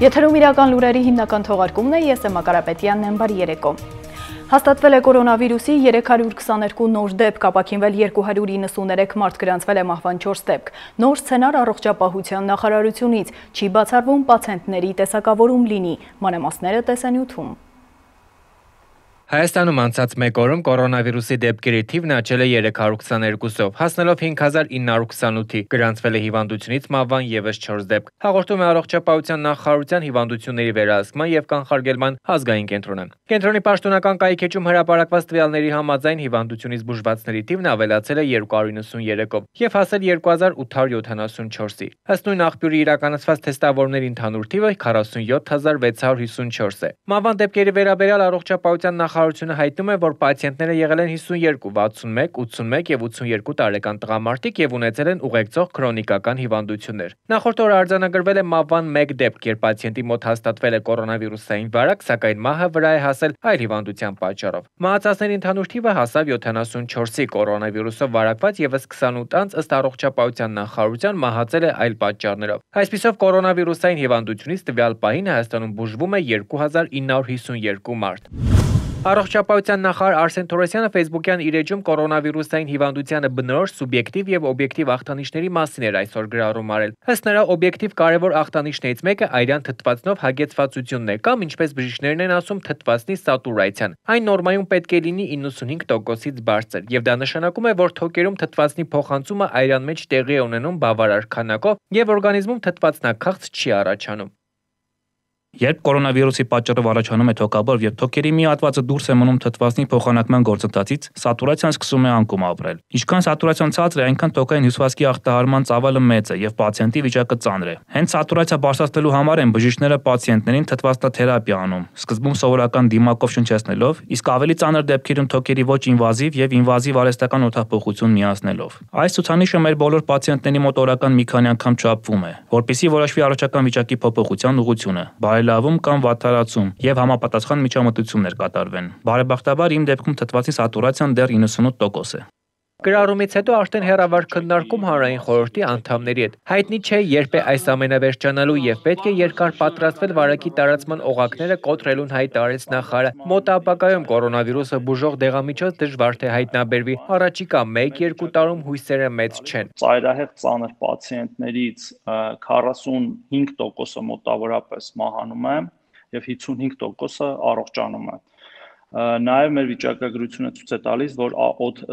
Եթերում իրական լուրերի հիմնական թողարկումն է, ես եմ Ակարապետյանն եմ, բարի երեկո։ Հաստատվել է կորոնավիրուսի 322 նոր դեպք, ապակինվել 293 մարդ գրանցվել է մահվան 4 դեպք։ Նոր սցենար առողջապահության նախարարությունից չի բացառվում պացենտների տեսակավորում լինի։ Մանրամասները տեսանյութում։ Հայաստանում անցած մեկ օրում կորոնավիրուսի դեպքերի թիվն աճել է 322-ով, հասնելով 5928-ի, գրանցվել է հիվանդությունից մահվան եւս 4 դեպք։ Հաղորդում է առողջապահության նախարարության հիվանդությունների վերահսկման եւ կանխարգելման ազգային կենտրոնը։ Կենտրոնի պաշտոնական կայքեջում հրապարակված տվյալների համաձայն հիվանդությունից բուժվածների թիվն ավելացել է 293-ով եւ հասել 2874-ի։ Ըստ նույն աղբյուրի իրականացված թեստավորումների ընդհանուր թիվը 47654 է։ Մահվան դեպքերի վերաբերյալ առողջապահության նախարարության նախարարությունը հայտնում է, որ պացիենտները եղել են 52, 61, 81 եւ 82 տարեկան տղամարդիկ եւ ունեցել են ուղեկցող քրոնիկական հիվանդություններ։ Նախորդ օրը արձանագրվել է մավան 1 դեպք, երբ պացիենտի մոտ հաստատվել է կորոնավիրուսային վարակ, սակայն մահը վրա է հասել այլ հիվանդության պատճառով։ Մահացածների ընդհանուր թիվը հասավ 74-ի, կորոնավիրուսով վարակված եւս 28 անց ըստ առողջապահության նախարարության մահացել է այլ պատճառներով։ Այսպիսով կորոնավիրուսային հիվանդությունից տվյալ պահին Հայաստանում բուժվում է 2952 մարդ։ Առողջապահության նախարար Արսեն Թորոսյանը Facebook-յան իր էջում կորոնավիրուսային հիվանդությանը բնորոշ սուբյեկտիվ եւ օբյեկտիվ ախտանիշների մասին էր այսօր գրառում արել։ Ըստ նրա օբյեկտիվ կարևոր ախտանիշներից մեկը այրան թթվածնով հագեցվածությունն է կամ ինչպես բժիշկներն են ասում թթվածնի սատուրացիան։ Այն նորմայում պետք է լինի 95%-ից բարձր եւ դա նշանակում է, որ թոքերում թթվածնի փոխանցումը այրան մեջ տեղի է ունենում բավարար քանակով եւ օրգանիզմում թթվածնաքաղց չի առաջանում։ Երբ կորոնավիրուսի պատճառով առաջանում է թոքաբոր եւ թոքերի մի հատվածը դուրս է մնում թթվածնի փոխանակման գործընթացից, սատուրացիան սկսում է անկում ապրել։ Ինչքան սատուրացիան ցածր է, այնքան թոքային հյուսվածքի ախտահարման ծավալը մեծ է եւ պացիենտի վիճակը ծանր է։ Հենց սատուրացիա բարձրացնելու համար են բժիշկները պացիենտներին թթվածնաթերապիա անում, սկզբում սովորական դիմակով շնչեցնելով, իսկ ավելի ծանր դեպքերում թոքերի ոչ ինվազիվ եւ ինվազիվ արհեստական օթափողություն միացնելով։ Այս ցուցանիշը մեր բոլոր պացիենտների մոտ օրական մի քանի անգամ չափվում է, որpիսի որոշվի առաջական վիճակի փոփոխության ուղղությունը բարելավում կամ վատթարացում եւ համապատասխան միջամտություններ կատարվեն։ Բարեբախտաբար իմ դեպքում թթվածի սատուրացիան դեռ 98% է։ Գրառումից հետո արդեն հերավար քննարկում հանրային խորհրդի անդամների հետ։ Հայտնի չէ երբ է այս ամենը վերջանալու եւ պետք է երկար պատրաստվել վարակի տարածման օղակները կոտրելուն հայտարարեց նախարարը։ Մոտ ապագայում կորոնավիրուսը բուժող դեղամիջոց դժվար թե հայտնաբերվի։ Առաջիկա 1-2 տարում հույսերը մեծ չեն։ Ծայրահեղ ծանր պացիենտներից 45%-ը մոտավորապես մահանում է եւ 55%-ը առողջանում է Նաև մեր վիճակագրությունը ցույց է տալիս, որ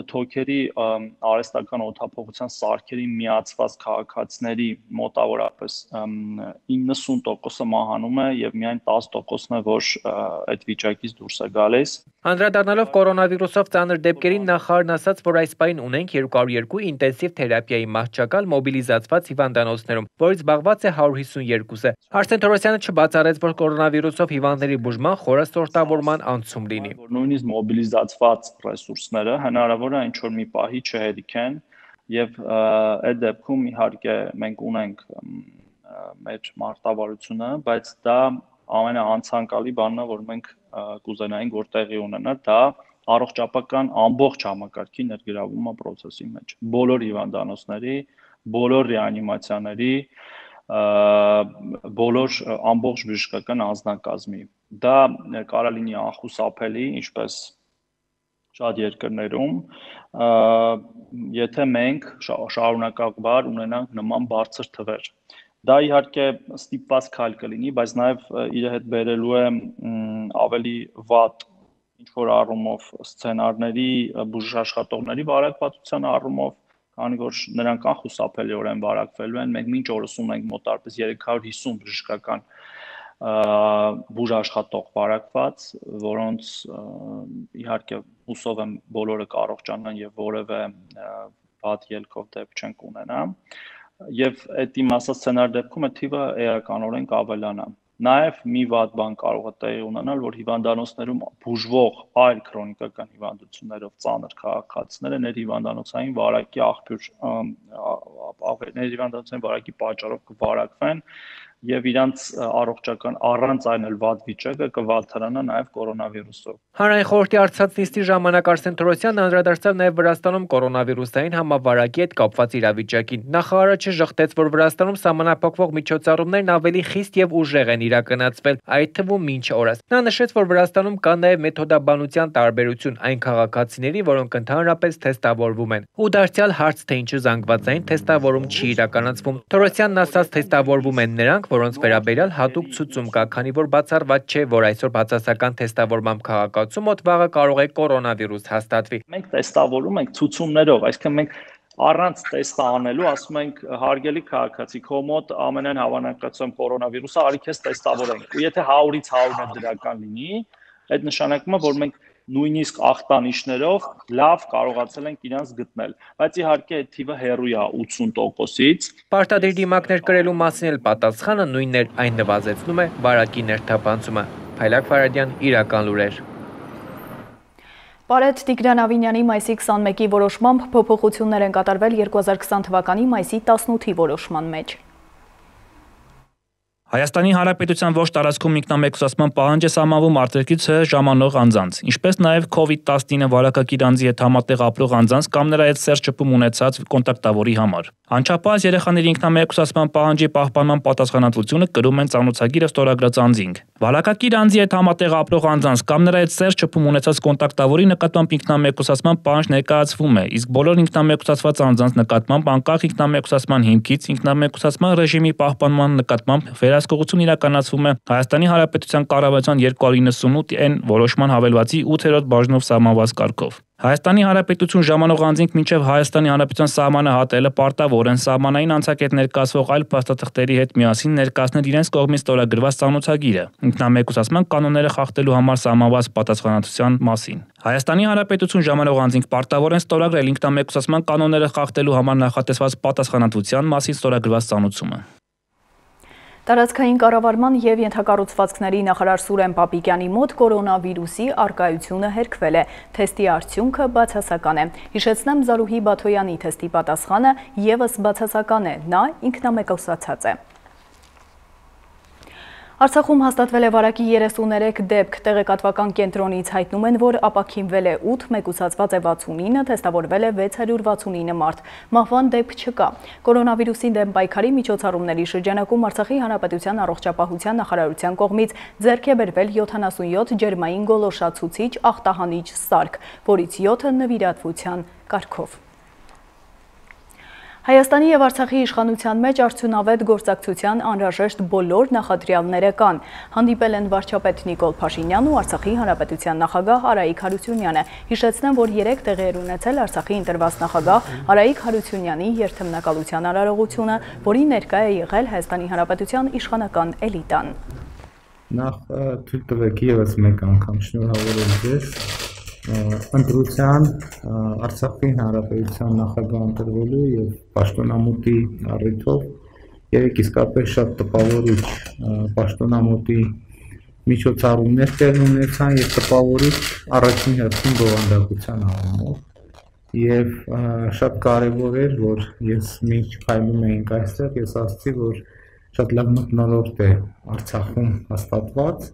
թոքերի արհեստական օթափողության սարքերի միացված քաղաքացիների մոտավորապես 90%-ը մահանում է եւ միայն 10%-ն է, որ այդ վիճակից դուրս է գալիս։ Անդրադառնալով կորոնավիրուսով ծանր դեպքերին նախարարն ասաց, որ այս պայն ունենք 202 ինտենսիվ թերապիայի մահճակալ մոբիլիզացված հիվանդանոցներում, որից զբաղված է 152-ը։ Արսեն Թորոսյանը չբացառեց, որ կորոնավիրուսով հիվանդների բուժման խորը սորտավորման անցում լինի նույնիսկ մոբիլիզացված ռեսուրսները հնարավոր է ինչ որ մի պահի չհերիքեն եւ այդ դեպքում իհարկե մենք ունենք մեր մարտավարությունը, բայց դա ամենաանցանկալի բանն է, որ մենք կուզենայինք որ տեղի ունենա, դա առողջապահական ամբողջ համակարգի ներգրավումը process-ի մեջ։ Բոլոր հիվանդանոցների, բոլոր ռեանիմացիաների, բոլոր ամբողջ բժշկական անձնակազմի դա կարա լինի անխուսափելի, ինչպես շատ երկրներում, եթե մենք շարունակակար ունենանք նման բարձր թվեր։ Դա իհարկե ստիպված քայլ կլինի, բայց նաև իր հետ բերելու է ավելի վատ ինչ որ առումով սցենարների բուժաշխատողների վարակվածության առումով, քանի որ նրանք անխուսափելիորեն վարակվելու են։ Մենք մինչ օրս ունենք մոտարպես 350 բժշկական բուժ աշխատող վարակված, որոնց իհարկե հուսով եմ բոլորը կարողջանան եւ որևէ բադ ելքով դեպք չենք ունենա եւ այդ իմ ասած սցենար դեպքում է թիվը էականորեն կավելանա Նաև մի վատ բան կարող է տեղի ունենալ, որ հիվանդանոցներում բուժվող այլ քրոնիկական հիվանդություններով ծանր քաղաքացիները ներ հիվանդանոցային վարակի աղբյուր աղերների հիվանդացության վարակի պատճառով կվարակվեն եւ իրանց առողջական առանց այն էլ վատ վիճակը կվատթարանա նաեւ կորոնավիրուսով։ Հանրային խորհրդի արցած նիստի ժամանակ Արսեն Թորոսյանն անդրադարձավ նաեւ Վրաստանում կորոնավիրուսային համավարակի հետ կապված իրավիճակին։ Նախարարը չժխտեց, որ Վրաստանում սահմանափակվող միջոցառումներն ավելի խիստ եւ ուժեղ են իրականացվել, այդ թվում մինչ օրս։ Նա նշեց, որ Վրաստանում կա նաեւ մեթոդաբանության տարբերություն այն քաղաքացիների, որոնք ընդհանրապես թեստավորվում են։ Ու դարձյալ հարց թե ինչու զանգվածային թեստավորում չի իրականացվում։ Թորոսյանն ասաց, թեստավորվում են նրանք, որոնց վերաբերյալ հատուկ ցուցում կա, քանի որ բացառված չէ, որ այսօր բացասական թեստավորմամբ քաղաքացու մոտ վաղը կարող է կորոնավիրուս հաստատվի։ Մենք թեստավորում ենք ցուցումներով, այսինքն մենք առանց տեստը անելու ասում ենք հարգելի քաղաքացի քո մոտ ամենայն հավանականությամբ կորոնավիրուսը արի քեզ տեստավորենք ու եթե 100-ից 100-ը դրական լինի այդ նշանակում է որ մենք նույնիսկ ախտանիշներով լավ կարողացել ենք իրանց գտնել, բայց իհարկե այդ թիվը հեռու է 80%-ից։ Պարտադիր դիմակներ կրելու մասին էլ պատասխանը նույնն էր, այն նվազեցնում է վարակի ներթափանցումը։ Փայլակ Ֆարադյան, իրական լուրեր։ Պարետ Տիգրան Ավինյանի մայիսի 21-ի որոշմամբ փոփոխություններ են կատարվել 2020 թվականի մայիսի 18-ի որոշման մեջ։ Հայաստանի Հանրապետության ոչ տարածքում ինքնամեկուսացման պահանջ է սահմանվում արտերկից ժամանող անձանց, ինչպես նաև COVID-19 վարակակիր անձի հետ համատեղ ապրող անձանց կամ նրա հետ սերտ շփում ունեցած կոնտակտավորի համար։ Անչափահաս երեխաների ինքնամեկուսացման պահանջի պահպանման պատասխանատվությունը կրում են ծանոթագիրը ստորագրած անձինք։ Վարակակիր անձի հետ համատեղ ապրող անձանց կամ նրա հետ սերտ շփում ունեցած կոնտակտավորի նկատմամբ ինքնամեկուսացման պահանջ ներկայացվում է, իսկ բոլոր ինքնամեկուսացված անձանց նկատմամբ անկախ ինքնամեկուսացման հիմքից ինքնամեկուսացման ռեժիմի պահպանման նկատմամբ վեր վերահսկողություն իրականացվում է Հայաստանի Հանրապետության կառավարության 298-N որոշման հավելվածի 8-րդ բաժնով սահմանված կարգով։ Հայաստանի Հանրապետություն ժամանող անձինք մինչև Հայաստանի Հանրապետության սահմանը հատելը պարտավոր են սահմանային անցակետ ներկայացվող այլ փաստաթղթերի հետ միասին ներկայացնել իրենց կողմից ստորագրված ծանոթագիրը ինքնամեկուսացման կանոնները խախտելու համար սահմանված պատասխանատվության մասին։ Հայաստանի Հանրապետություն ժամանող անձինք պարտավոր են ստորագրել ինքնամեկուսացման կանոնները խախտելու համար նախատեսված պատասխանատվության մասին ստորագրված ծանոթությունը։ Տարածքային կառավարման եւ ենթակառուցվածքների նախարար Սուրեն Պապիկյանի մոտ կորոնավիրուսի արկայությունը հերքվել է։ Թեստի արդյունքը բացասական է։ Հիշեցնեմ Զարուհի Բաթոյանի թեստի պատասխանը եւս բացասական է։ Նա ինքնամեկուսացած է։ Արցախում հաստատվել է վարակի 33 դեպք, տեղեկատվական կենտրոնից հայտնում են, որ ապակինվել է 8, մեկուսացված է 69, թեստավորվել է 669 մարդ, մահվան դեպք չկա։ Կորոնավիրուսի դեմ պայքարի միջոցառումների շրջանակում Արցախի Հանրապետության առողջապահության նախարարության կողմից ձեռք է բերվել 77 ջերմային գոլոշացուցիչ ախտահանիչ սարք, որից 7-ը նվիրատվության կարգով։ Հայաստանի եւ Արցախի իշխանության մեջ արդյունավետ գործակցության անհրաժեշտ բոլոր նախադրյալները կան։ Հանդիպել են վարչապետ Նիկոլ Փաշինյանն ու Արցախի Հանրապետության նախագահ Արայիկ Հարությունյանը։ Հիշեցնեմ, որ 3 տեղեր ունեցել Արցախի ընտրված նախագահ Արայիկ Հարությունյանի երթմնակալության արարողությունը, որի ներկա է եղել Հայաստանի Հանրապետության իշխանական էլիտան։ Նախ թույլ տվեք եւս մեկ անգամ շնորհավորել ձեզ ընտրության Արցախի հանրապետության նախագահ ընտրվելու եւ պաշտոնամուտի առիթով երեք իսկապես շատ տպավորիչ պաշտոնամուտի միջոցառումներ տեղի ունեցան եւ տպավորիչ առաջին հերթին բովանդակության առումով եւ շատ կարեւոր էր որ ես մինչ փայլում էինք այստեղ ես ասացի որ շատ լավ մտնոլորտ է Արցախում հաստատված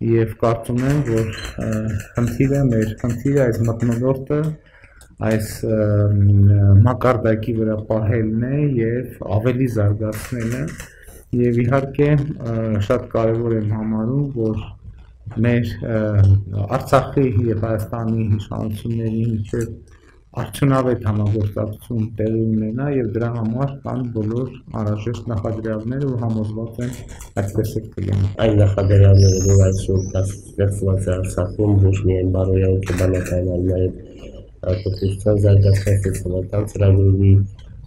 եւ կարծում եմ, որ խնդիրը մեր խնդիրը այս մտնոլորտը այս մակարդակի վրա պահելն է եւ ավելի զարգացնելը եւ իհարկե շատ կարեւոր եմ համարում, որ մեր Արցախի եւ Հայաստանի իշխանությունների միջեւ արդյունավետ համագործակցություն տեղի ունենա եւ դրա համար կան բոլոր անհրաժեշտ նախադրյալները ու համոզված եմ այդպես է կլինի։ Այն նախադրյալները, որ այսօր ստեղծված է Արցախում, ոչ միայն բարոյական կենտրոնական, այլ նաեւ պետության զարգացման սոցիալական ծրագրերի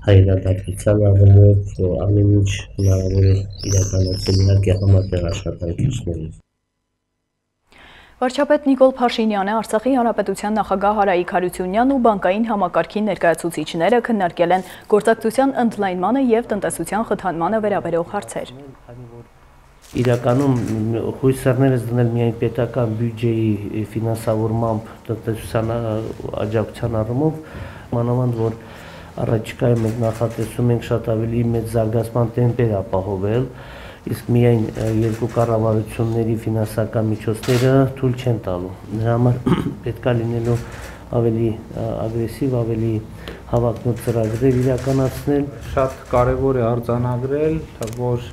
հայրադատության առումով ամեն ինչ հնարավոր է իրականացնել իհարկե համատեղ աշխատանքիչներից։ Վարչապետ Նիկոլ Փաշինյանը, Արցախի Հանրապետության նախագահ Հարայիկ Հարությունյանն ու բանկային համակարգի ներկայացուցիչները քննարկել են գործակցության ընդլայնմանը եւ տնտեսության խթանմանը վերաբերող հարցեր։ Իրականում հույսերներս դնել միայն պետական բյուջեի ֆինանսավորմամբ տնտեսության աջակցության առումով, մանավանդ որ առաջիկայում մենք նախատեսում ենք շատ ավելի մեծ զարգացման տեմպեր ապահովել, իսկ միայն երկու կառավարությունների ֆինանսական միջոցները թույլ չեն տալու։ Դրա համար պետքա լինելու ավելի ագրեսիվ, ավելի հավակնոտ ծրագրեր իրականացնել։ Շատ կարևոր է արձանագրել, որ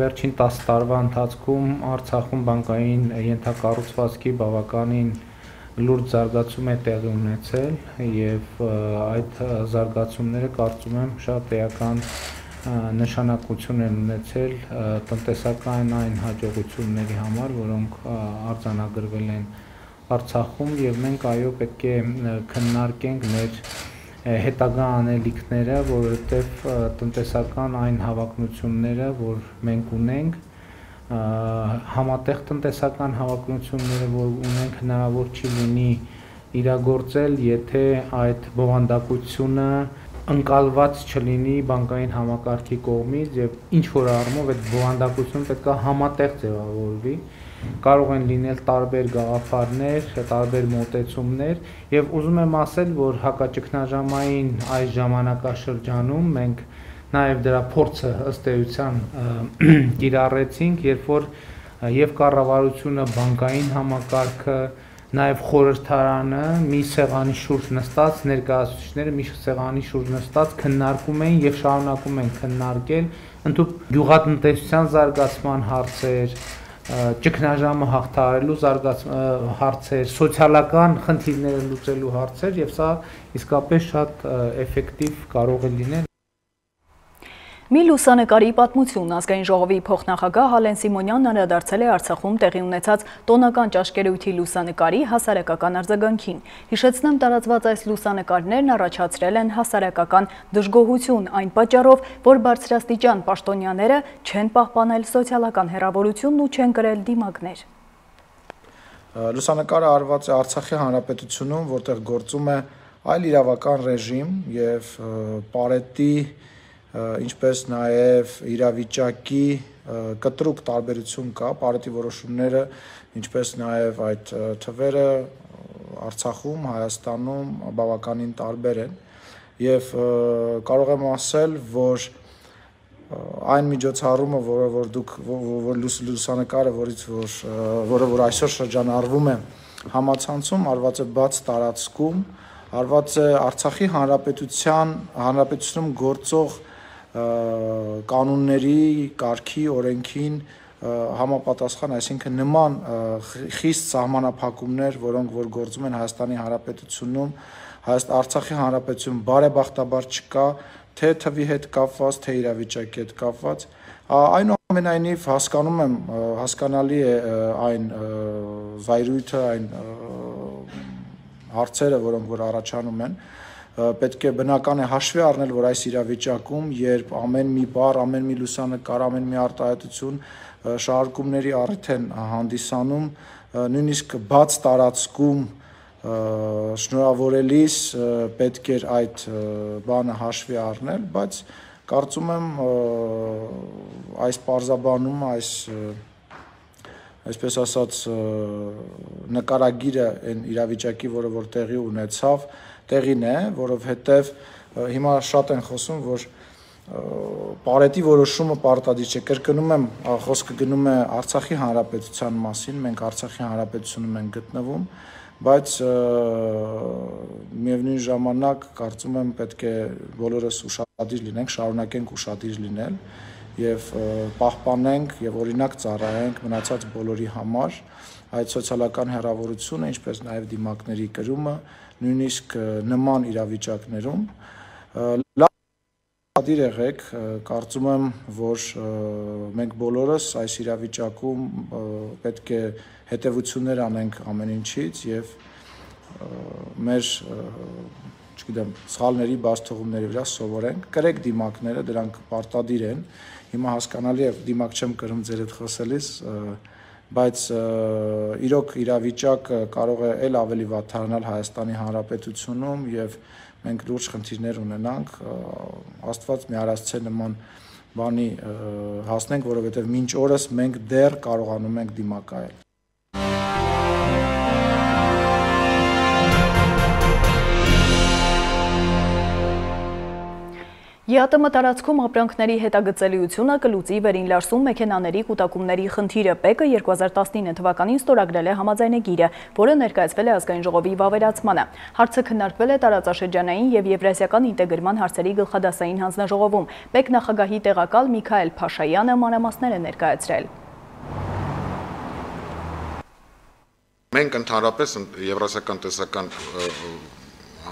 վերջին 10 տարվա ընթացքում Արցախում բանկային ենթակառուցվածքի բավականին լուրջ զարգացում է տեղի ունեցել եւ այդ զարգացումները կարծում եմ շատ էական նշանակություն են ունեցել տնտեսական այն հաջողությունների համար, որոնք արձանագրվել են Արցախում եւ մենք այո պետք է քննարկենք մեր հետագա անելիքները, որովհետեւ տնտեսական այն հավակնությունները, որ մենք ունենք, համատեղ տնտեսական հավակնությունները, որ ունենք, հնարավոր չի լինի իրագործել, եթե այդ բովանդակությունը ընկալված չլինի բանկային համակարգի կողմից եւ ինչ որ առումով այդ բովանդակությունը պետք է համատեղ ձևավորվի կարող են լինել տարբեր գաղափարներ, տարբեր մոտեցումներ եւ ուզում եմ ասել, որ հակաճգնաժամային այս ժամանակաշրջանում մենք նաև դրա փորձը ըստ էության կիրառեցինք, երբ որ եւ կառավարությունը, բանկային համակարգը, նաև խորհրդարանը մի սեղանի շուրջ նստած ներկայացուցիչները մի սեղանի շուրջ նստած քննարկում էին եւ շարունակում են քննարկել ընդհանուր գյուղատնտեսության զարգացման հարցեր, ճգնաժամը հաղթահարելու զարգաց հարցեր, սոցիալական խնդիրները լուծելու հարցեր եւ սա իսկապես շատ էֆեկտիվ կարող է լինել Մի լուսանկարի պատմություն. Ազգային ժողովի փոխնախագահ Հալեն Սիմոնյանն անդրադարձել է Արցախում տեղի ունեցած տոնական ճաշկերույթի լուսանկարի հասարակական արձագանքին։ Հիշեցնեմ տարածված այս լուսանկարներն առաջացրել են հասարակական դժգոհություն այն պատճառով, որ բարձրաստիճան պաշտոնյաները չեն պահպանել սոցիալական հերավորությունն ու չեն գրել դիմակներ։ Լուսանկարը արված է Արցախի հանրապետությունում, որտեղ գործում է այլ իրավական ռեժիմ եւ պարետի ինչպես նաև իրավիճակի կտրուկ տարբերություն կա, բարետի որոշումները, ինչպես նաև այդ թվերը Արցախում, Հայաստանում բավականին տարբեր են եւ կարող եմ ասել, որ այն միջոցառումը, որը որ դուք որ լուսանկարը, որից որ որը որ այսօր շրջանառվում է համացանցում, արված է բաց տարածքում, արված է Արցախի հանրապետության հանրապետությունում գործող կանոնների, կարգի, օրենքին համապատասխան, այսինքն նման խիստ սահմանափակումներ, որոնք որ գործում են Հայաստանի Հանրապետությունում, Հայաստան Արցախի Հանրապետություն բարեբախտաբար չկա, թե թվի հետ կապված, թե իրավիճակի հետ կապված։ Այնուամենայնիվ հասկանում եմ, հասկանալի է այն զայրույթը, այն հարցերը, որոնք որ առաջանում են, պետք է բնական է հաշվի առնել, որ այս իրավիճակում, երբ ամեն մի բառ, ամեն մի լուսանկար, ամեն մի արտահայտություն շարժումների առիթ են հանդիսանում, նույնիսկ բաց տարածքում շնորհավորելիս պետք էր այդ բանը հաշվի առնել, բայց կարծում եմ այս parzabanումը, այս այսպես ասած նկարագիրը այն իրավիճակի, որը որ տեղի ունեցավ, տեղին է, որովհետև հիմա շատ են խոսում, որ Պարետի որոշումը պարտադիր չէ։ Կրկնում եմ, խոսքը գնում է Արցախի հանրապետության մասին, մենք Արցախի հանրապետությունում ենք գտնվում, բայց միևնույն ժամանակ կարծում եմ պետք է բոլորս ուշադիր լինենք, շարունակենք ուշադիր լինել եւ պահպանենք եւ օրինակ ծառայենք մնացած բոլորի համար այդ սոցիալական հերավորությունը, ինչպես նաեւ դիմակների կրումը, նույնիսկ նման իրավիճակներում լավադիր եղեք, կարծում եմ, որ մենք բոլորս այս իրավիճակում պետք է հետևություններ անենք ամեն ինչից եւ մեր չգիտեմ, սխալների բարձթողումների վրա սովորենք, կրեք դիմակները, դրանք պարտադիր են։ Հիմա հասկանալի է, դիմակ չեմ կրում ձեր հետ խոսելիս, բայց իրոք իրավիճակը կարող է ել ավելի վատթարանալ Հայաստանի Հանրապետությունում եւ մենք լուրջ խնդիրներ ունենանք աստված միարացցե նման բանի հասնենք, որովհետեւ մինչ օրս մենք դեռ կարողանում ենք դիմակայել ԵԱՏՄ տարածքում ապրանքների հետագծելիությունը կլուծի վերին լարսում մեքենաների կուտակումների խնդիրը ՊԵԿ-ը 2019 թվականին ստորագրել է համաձայնագիրը, որը ներկայացվել է ազգային ժողովի վավերացմանը։ Հարցը քննարկվել է տարածաշրջանային եւ եվրասիական ինտեգրման հարցերի գլխադասային հանձնաժողովում։ ՊԵԿ նախագահի տեղակալ Միքայել Փաշայանը մանրամասներ է ներկայացրել։ Մենք ընդհանրապես Եվրասիական տեսական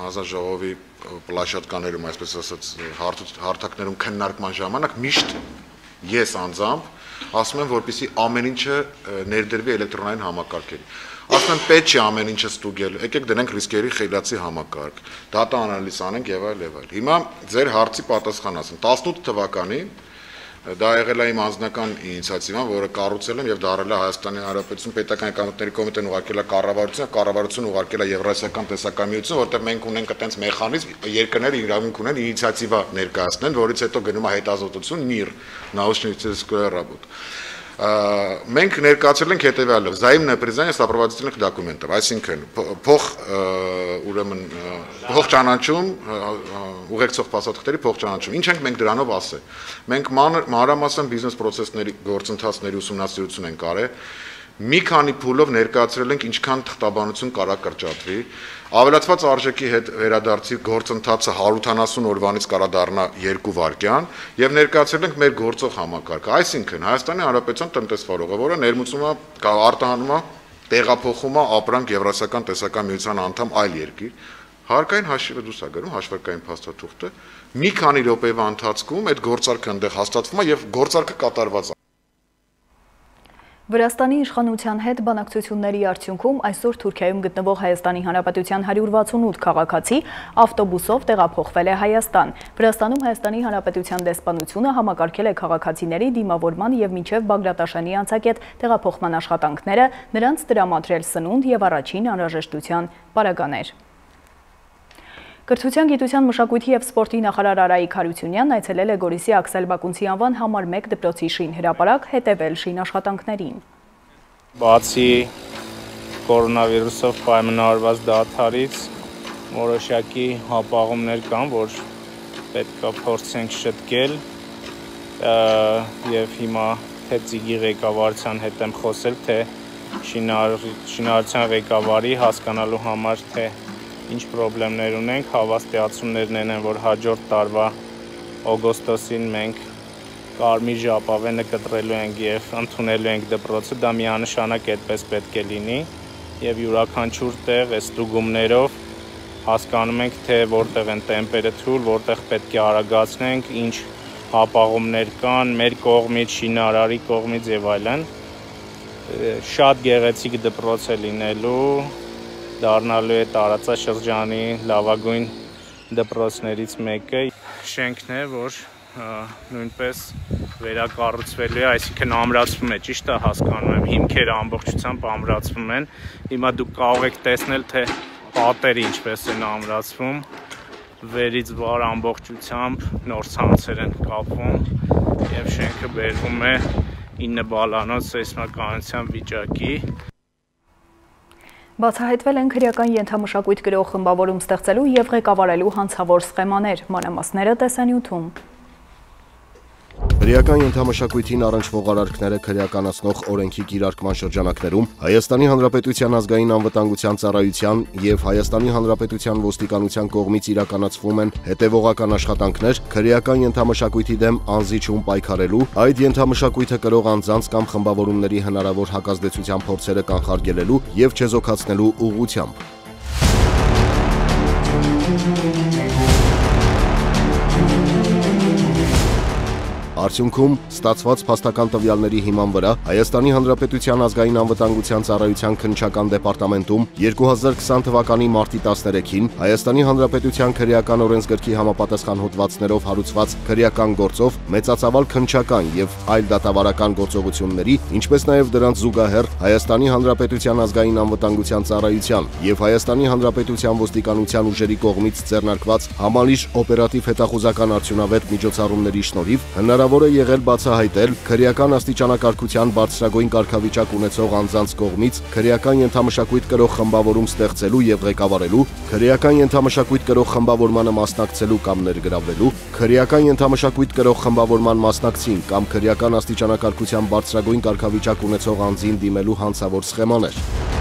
հանձնաժողովի պլաշատկաներում, այսպես ասած, հարթակներում քննարկման ժամանակ միշտ ես անձամբ ասում եմ, որպեսի ամեն ինչը ներդրվի էլեկտրոնային համակարգերի։ Ասում եմ, պետք չի ամեն ինչը ստուգել։ Եկեք դնենք ռիսկերի խելացի համակարգ։ Դատա անալիզ անենք եւ այլ եւ այլ։ Հիմա ձեր հարցի պատասխան ասեմ։ 18 թվականին Դա եղել է իմ անձնական ինիցիատիվան, որը կառուցել եմ եւ դարել է Հայաստանի Հանրապետություն Պետական Եկամուտների Կոմիտեն ուղարկել է կառավարությունը, կառավարությունը ուղարկել է Եվրասիական տեսակամիություն, որտեղ մենք ունենք այտենց մեխանիզմ, երկրները իրավունք ունեն ինիցիատիվա ներկայացնել, որից հետո գնում է հետազոտություն, նիր, նաուշնիցես կրաբոտ մենք ներկայացրել ենք հետեւյալը взаимное признание сопроводительных документов այսինքն փող ուրեմն փող ճանաչում ուղեկցող փաստաթղթերի փող ճանաչում ինչ ենք մենք դրանով ասել մենք մանրամասն բիզնես process-ների գործընթացների ուսումնասիրություն ենք արել մի քանի փուլով ներկայացրել ենք ինչքան թղթաբանություն կարա կրճատվի ավելացված արժեքի հետ վերադարձի գործընթացը 180 օրվանից կարա դառնա 2 վայրկյան եւ ներկայացրել ենք մեր գործող համակարգը այսինքն Հայաստանի Հանրապետության տնտեսվարողը որը ներմուծում է կամ արտահանում է տեղափոխում է ապրանք Եվրասիական տեսական միության անդամ այլ երկիր հարկային հաշիվը դուրս է գրում հաշվարկային փաստաթուղթը մի քանի րոպեվա ընթացքում այդ գործարքը այնտեղ հաստատվում է եւ գործարքը կատարված է Վրաստանի իշխանության հետ բանակցությունների արդյունքում այսօր Թուրքիայում գտնվող Հայաստանի Հանրապետության 168 քաղաքացի ավտոբուսով տեղափոխվել է Հայաստան։ Վրաստանում Հայաստանի Հանրապետության դեսպանությունը համակարգել է քաղաքացիների դիմավորման եւ մինչեւ Բագրատաշանի անցակետ տեղափոխման աշխատանքները, նրանց տրամադրել սնունդ եւ առաջին անհրաժեշտության պարագաներ։ Կրթության գիտության մշակույթի եւ սպորտի նախարար Արայիկ Հարությունյանն այցելել է Գորիսի Աքսել Բակունցի անվան համար 1 դպրոցի շին հրապարակ հետևել շին աշխատանքներին։ Բացի կորոնավիրուսով պայմանավորված դաթարից որոշակի հապաղումներ կան, որ պետք է փորձենք շտկել եւ հիմա թե ծիգի ղեկավարության հետ եմ խոսել, թե շինարարության ղեկավարի հասկանալու համար, թե ինչ խնդիրներ ունենք, հավաստիացումներն են, որ հաջորդ տարվա օգոստոսին մենք կարմիր ժապավենը կտրելու ենք եւ ընդունելու ենք դպրոցը, դա միանշանակ այդպես պետք է լինի եւ յուրաքանչյուր տեղ այս ստուգումներով հասկանում ենք թե որտեղ են տեմպերը թույլ, որտեղ պետք է արագացնենք, ինչ հապաղումներ կան մեր կողմից, շինարարի կողմից եւ այլն։ Շատ գեղեցիկ դպրոց է լինելու, դառնալու է տարածաշրջանի լավագույն դպրոցներից մեկը։ Շենքն է, որ նույնպես վերակառուցվելու է, այսինքն ամրացվում է, ճիշտ է հասկանում եմ, հիմքերը ամբողջությամբ ամրացվում են։ Հիմա դուք կարող եք տեսնել, թե պատերը ինչպես են ամրացվում, վերից վար ամբողջությամբ նոր ցանցեր են կապվում եւ շենքը բերվում է 9 բալանոց սեյսմականության վիճակի Բացահայտվել են քրեական ենթամշակույթ գրող խմբավորում ստեղծելու եւ ղեկավարելու հանցավոր սխեմաներ, մանրամասները տեսանյութում։ Քրեական ենթամշակույթին առնչվող արարքները քրեականացնող օրենքի կիրարկման շրջանակներում Հայաստանի Հանրապետության ազգային անվտանգության ծառայության եւ Հայաստանի Հանրապետության ոստիկանության կողմից իրականացվում են հետևողական աշխատանքներ քրեական ենթամշակույթի դեմ անզիջում պայքարելու, այդ ենթամշակույթը կրող անձանց կամ խմբավորումների հնարավոր հակազդեցության փորձերը կանխարգելելու եւ չեզոքացնելու ուղղությամբ։ Արդյունքում ստացված փաստական տվյալների հիման վրա Հայաստանի Հանրապետության ազգային անվտանգության ծառայության քննչական դեպարտամենտում 2020 թվականի մարտի 13-ին Հայաստանի Հանրապետության քրեական օրենսգրքի համապատասխան հոդվածներով հարուցված քրեական գործով մեծածավալ քննչական եւ այլ դատավարական գործողությունների, ինչպես նաեւ դրանց զուգահեռ Հայաստանի Հանրապետության ազգային անվտանգության ծառայության եւ Հայաստանի Հանրապետության ոստիկանության ուժերի կողմից ձեռնարկված համալիր օպերատիվ հետախուզական արդյունավետ միջոցառումների շնորհիվ հնարավոր հնարավոր է եղել բացահայտել. Քրեական աստիճանակարգության բարձրագույն կարգավիճակ ունեցող անձանց կողմից քրեական ենթամշակույթ կրող խմբավորում ստեղծելու եւ ղեկավարելու, քրեական ենթամշակույթ կրող խմբավորմանը մասնակցելու կամ ներգրավելու, քրեական ենթամշակույթ կրող խմբավորման մասնակցին կամ քրեական աստիճանակարգության բարձրագույն կարգավիճակ ունեցող անձին դիմելու հանցավոր սխեմաներ։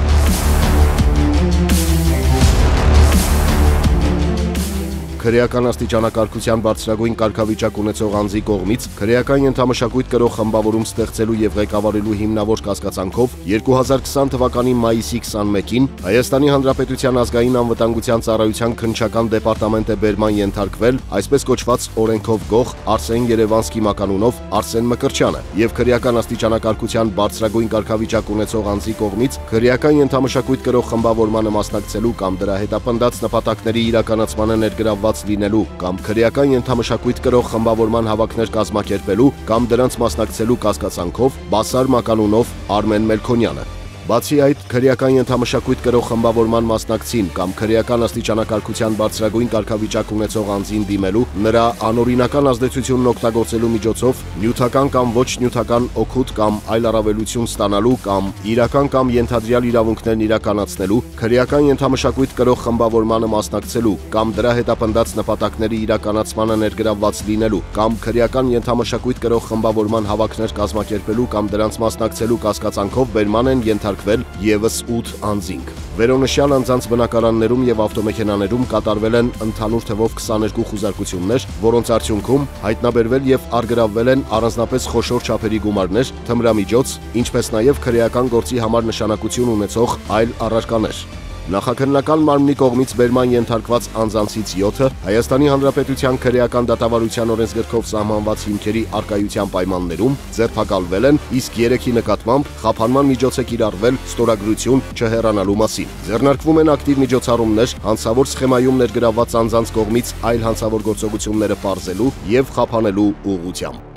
քրեական աստիճանակարգության բարձրագույն կարգավիճակ ունեցող անձի կողմից քրեական ենթամշակույթ կրող խմբավորում ստեղծելու եւ ղեկավարելու հիմնավոր կասկածանքով 2020 թվականի մայիսի 21-ին Հայաստանի Հանրապետության ազգային անվտանգության ծառայության քննչական դեպարտամենտ է բերման ենթարկվել այսպես կոչված օրենքով գող Արսեն Երևանսկի մականունով Արսեն Մկրչյանը եւ քրեական աստիճանակարգության բարձրագույն կարգավիճակ ունեցող անձի կողմից քրեական ենթամշակույթ կրող խմբավորմանը մասնակցելու կամ դրա հետապնդած նպատակների իրականացմանը ներգրավված մասնակցված լինելու կամ քրեական ենթամշակույթ կրող խմբավորման հավաքներ կազմակերպելու կամ դրանց մասնակցելու կասկածանքով Բասար Մականունով Արմեն Մելքոնյանը Բացի այդ, քրեական ենթամշակույթ կրող խմբավորման մասնակցին կամ քրեական աստիճանակարգության բարձրագույն կարգավիճակ ունեցող անձին դիմելու, նրա անօրինական ազդեցությունն օգտագործելու միջոցով նյութական կամ ոչ նյութական օգուտ կամ այլ առավելություն ստանալու կամ իրական կամ ենթադրյալ իրավունքներն իրականացնելու, քրեական ենթամշակույթ կրող խմբավորմանը մասնակցելու կամ դրա հետապնդած նպատակների իրականացմանը ներգրավված լինելու կամ քրեական ենթամշակույթ կրող խմբավորման հավաքներ կազմակերպելու կամ դրանց մասնակցելու կասկածանքով բերման են ենթարկվել հարձակվել եւս 8 անձինք։ Վերոնշյալ անձանց բնակարաններում եւ ավտոմեքենաներում կատարվել են ընդհանուր թվով 22 խուզարկություններ, որոնց արդյունքում հայտնաբերվել եւ արգրավվել են առանձնապես խոշոր չափերի գումարներ, թմրամիջոց, ինչպես նաեւ քրեական գործի համար նշանակություն ունեցող այլ առարկաներ։ Նախաքննական մարմնի կողմից բերման ենթարկված անձանցից 7-ը Հայաստանի Հանրապետության քրեական դատավարության օրենսգրքով սահմանված հիմքերի արկայության պայմաններում ձերբակալվել են, իսկ 3-ի նկատմամբ խափանման միջոց է կիրառվել ստորագրություն չհեռանալու մասին։ Ձեռնարկվում են ակտիվ միջոցառումներ հանցավոր սխեմայում ներգրավված անձանց կողմից այլ հանցավոր գործողությունները բարձելու եւ խափանելու ուղղությամբ։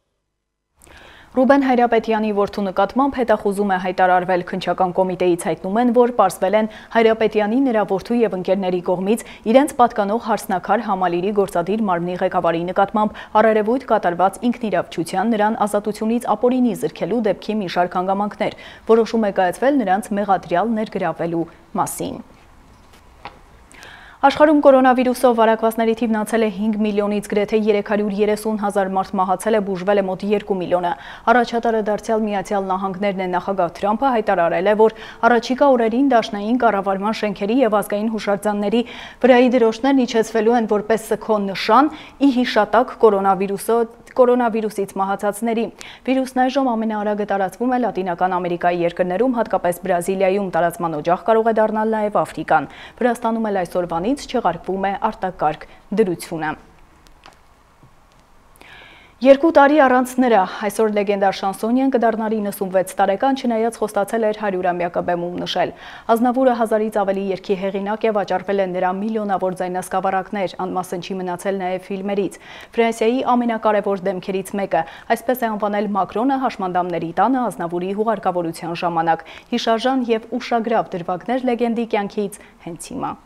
Ռուբեն Հայրապետյանի որդու նկատմամբ հետախուզում է հայտարարվել. Քնչական կոմիտեից հայտնում են, որ պարզվել են Հայրապետյանի նրա որդու եւ ընկերների կողմից իրենց պատկանող հարսնակար համալիրի գործադիր մարմնի ղեկավարի նկատմամբ առերևույթ կատարված ինքնիրավչության նրան ազատությունից ապօրինի զրկելու դեպքի մի շարք հանգամանքներ, որոշում է կայացվել նրանց մեղադրյալ ներգրավելու մասին։ Աշխարհում կորոնավիրուսով վարակվածների թիվն անցել է 5 միլիոնից գրեթե 330 հազար մարդ մահացել է, բուժվել է մոտ 2 միլիոնը։ Առաջատարը դարձյալ Միացյալ Նահանգներն է նախագահ Թրամփը հայտարարել է, որ առաջիկա օրերին դաշնային կառավարման շենքերի եւ ազգային հուշարձանների վրայի դրոշներն իջեցվելու են որպես սքո նշան՝ ի հիշատակ կորոնավիրուսը կորոնավիրուսից մահացածների։ Վիրուսն այժմ ամենաարագը տարածվում է Լատինական Ամերիկայի երկրներում, հատկապես Բրազիլիայում տարածման օջախ կարող է դառնալ նաև Աֆրիկան։ Վրաստանում էլ այսօրվանից չեղարկվում է արտակարգ դրությունը։ Երկու տարի առանց նրա այսօր լեգենդար շանսոնյան կդառնար 96 տարեկան, չնայած խոստացել էր 100-ամյակը բեմում նշել։ Ազնավուրը հազարից ավելի երկի հեղինակ է վաճառվել են նրա միլիոնավոր ձայնասկավառակներ, անմասն չի մնացել նաև ֆիլմերից։ Ֆրանսիայի ամենակարևոր դեմքերից մեկը, այսպես է անվանել Մակրոնը հաշմանդամների տանը Ազնավուրի հուղարկավորության ժամանակ։ Հիշարժան եւ ուշագրավ դրվագներ լեգենդի կյանքից հենց հիմա։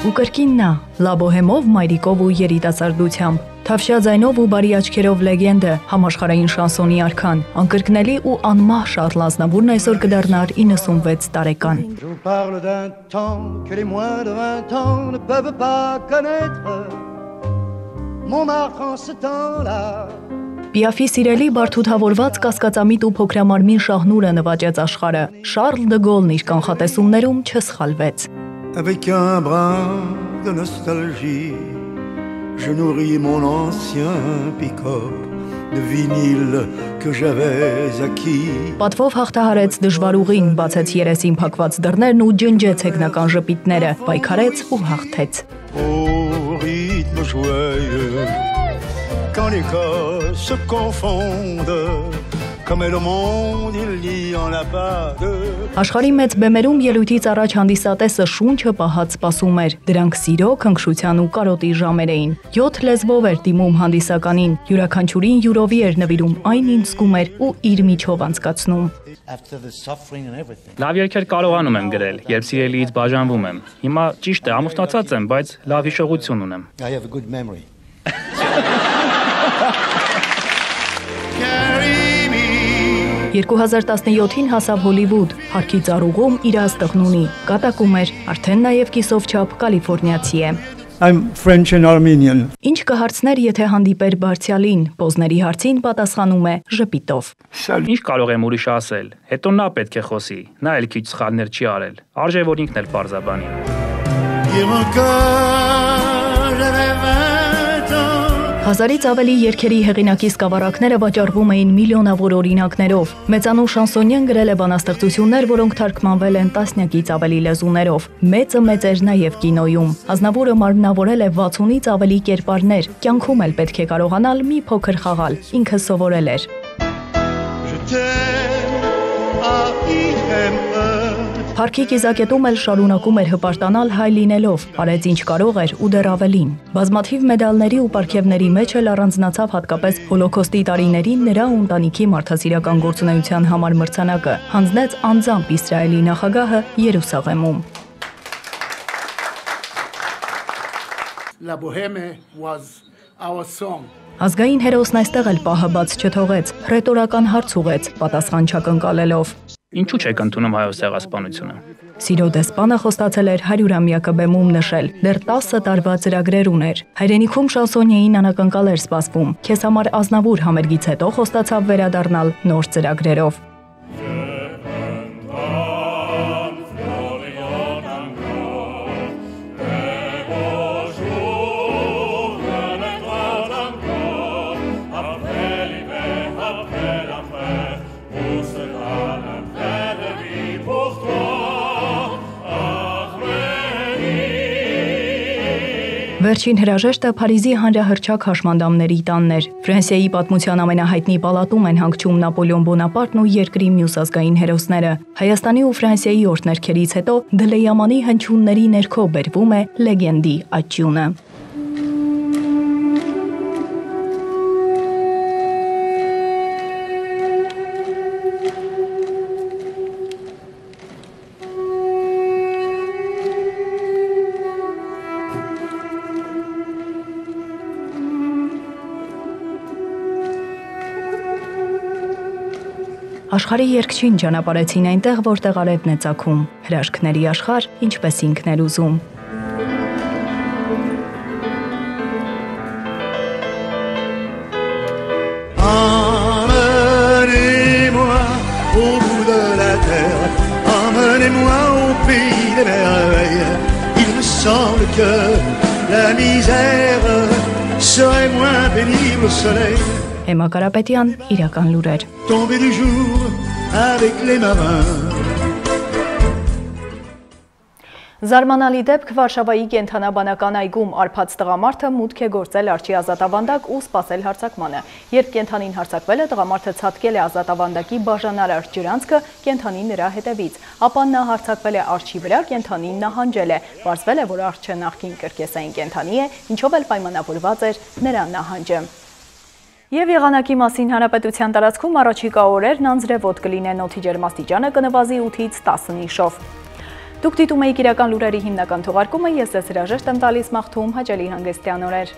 ու կրկին նա, լաբոհեմով, մայրիկով ու երիտասարդությամբ, թավշյա ձայնով ու բարի աչքերով լեգենդը, համաշխարային շանսոնի արքան, անկրկնելի ու անմահ Շարլ Ազնավուրն այսօր կդառնար 96 տարեկան։ Պիաֆի սիրելի բարդութավորված կասկածամիտ ու փոքրամարմին շահնուրը նվաճեց աշխարը։ Շարլ դը Գոլն իր կանխատեսումներում չսխալվեց avec un brin de nostalgie, je nourris mon ancien pick-up de vinyle que j'avais acquis. Պատվով հաղթահարեց դժվարուղին, բացեց երեսին փակված դռներն ու ջնջեց հեգնական ժպիտները, պայքարեց ու հաղթեց։ Au rythme joyeux quand les corps se confondent Աշխարհի մեծ բեմերում ելույթից առաջ հանդիսատեսը շունչը պահած սպասում էր։ Դրանք սիրո, քնքշության ու կարոտի ժամեր էին։ 7 լեզվով էր դիմում հանդիսականին, յուրաքանչյուրին յուրովի էր նվիրում այն ինչ զգում էր ու իր միջով անցկացնում։ Լավ երկեր կարողանում եմ գրել, երբ սիրելիից բաժանվում եմ։ Հիմա ճիշտ է, ամուսնացած եմ, բայց լավ հիշողություն ունեմ։ I have a good memory. 2017-ին հասավ Հոլիվուդ, Հարքի ծառուղում իր աստղն ունի, կատակում էր, արդեն նաև կիսով չափ կալիֆոռնիացի է։ I'm French and Armenian։ Ինչ կհարցներ, եթե հանդիպեր Բարձյալին, Պոզների հարցին պատասխանում է ժպիտով։ Ինչ կարող եմ ուրիշ ասել։ Հետո նա պետք է խոսի։ Նա էլ քիչ սխալներ չի արել։ Արժե որ ինքն էլ բարձաբանի։ Եվ Հազարից ավելի երկերի հեղինակի սկավառակները վաճառվում էին միլիոնավոր օրինակներով։ Մեծանուն շանսոնյեն գրել է բանաստեղծություններ, որոնք թարգմանվել են տասնյակից ավելի լեզուներով։ Մեծը մեծ էր նաև կինոյում։ Ազնավուրը մարմնավորել է 60-ից ավելի կերպարներ։ Կյանքում էլ պետք է կարողանալ մի փոքր խաղալ։ Ինքը սովորել էր։ Փարքի կիզակետում էլ շարունակում էր հպարտանալ հայ լինելով, արեց ինչ կարող էր ու դեռ ավելին։ Բազմաթիվ մեդալների ու պարգևների մեջ էլ առանձնացավ հատկապես հոլոկոստի տարիներին նրա ու ընտանիքի մարդասիրական գործունեության համար մրցանակը, հանձնեց անձամբ Իսրայելի նախագահը Երուսաղեմում։ La Boheme was our song Ազգային հերոսն այստեղ էլ պահը բաց չթողեց, ռետորական հարց ուղեց, պատասխան չակնկալելով։ Ինչու չեք ընդունում հայոց ցեղասպանությունը։ Սիրո դեսպանը խոստացել էր 100-ամյակը բեմում նշել։ Դեռ 10 տարվա ծրագրեր ուներ։ Հայրենիքում շանսոնիային անակնկալ էր սպասվում։ Քեզ համար ազնավուր համերգից հետո խոստացավ վերադառնալ նոր ծրագրերով։ Վերջին հրաժեշտը Փարիզի հանրահրճակ հաշմանդամների տանն էր։ Ֆրանսիայի պատմության ամենահայտնի պալատում են հանգչում Նապոլեոն Բոնապարտն ու երկրի մյուս ազգային հերոսները։ Հայաստանի ու Ֆրանսիայի օրհներքերից հետո Դլեյամանի հնչյունների ներքո բերվում է լեգենդի աճյունը։ Աշխարհի երկչին ճանապարհեցին այնտեղ, որտեղ արևն է ցակում։ Հրաշքների աշխարհ, ինչպես ինքն էր ուզում։ Emmenez-moi au bout de la terre, emmenez-moi au pays des merveilles. Il me semble que la misère serait moins pénible au soleil. Էմա Կարապետյան, իրական լուրեր։ Tomber du jour avec les marins. Զարմանալի դեպք Վարշավայի կենթանաբանական այգում արփած տղամարդը մուտք է գործել արջի ազատավանդակ ու սպասել հարցակմանը։ Երբ կենթանին հարցակվել է, տղամարդը ցատկել է ազատավանդակի բաժանարար ջրանցքը կենթանի նրա հետևից, ապա նա հարցակվել է արջի վրա, կենթանին նահանջել է։ Պարզվել է, որ արջը նախքին կրկեսային կենթանի է, ինչով էլ պայմանավորված էր նրա նահանջը։ Եվ եղանակի մասին հանրապետության տարածքում առաջիկա օրերն անձրևոտ կլինեն օդի ջերմաստիճանը կնվազի 8-ից 10 նիշով։ Դուք դիտում եք իրական լուրերի հիմնական թողարկումը, ես ձեզ հրաժեշտ եմ տալիս մաղթում հաճելի հանգստյան օրեր։